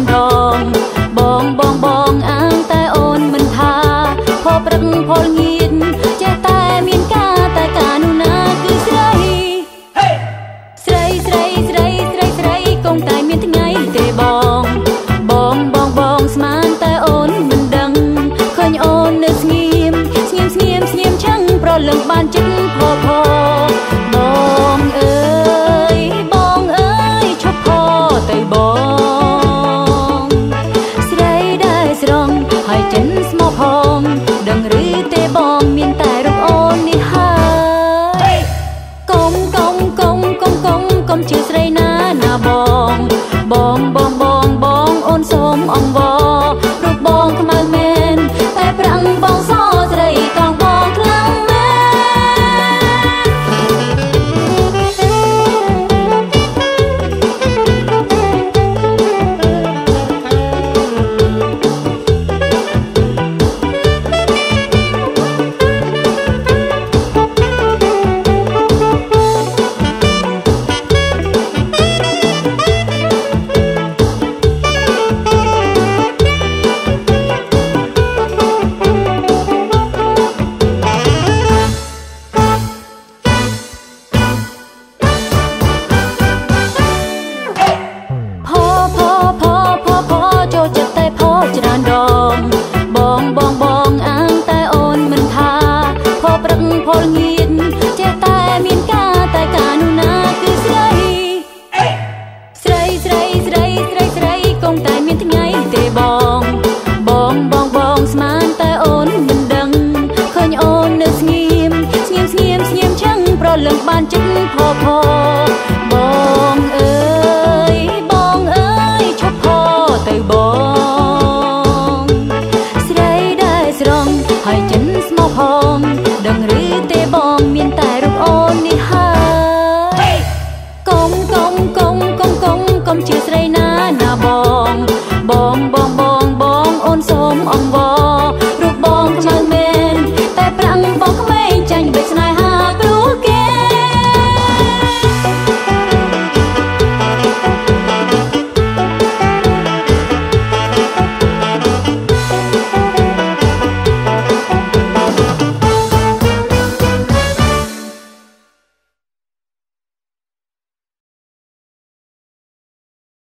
នរងបងបងបង ពលងៀតចេះតែមានការតែការនោះណាគឺស្រីស្រីស្រីស្រីស្រីស្រីគង់តែមានថ្ងៃទេបង បងបងបងស្មានតែអូនមិនដឹងឃើញអូននៅស្ងៀមស្ងៀមស្ងៀមស្ងៀមឆឹងប្រលឹងបានចិត្តផផ bom